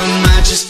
my mind just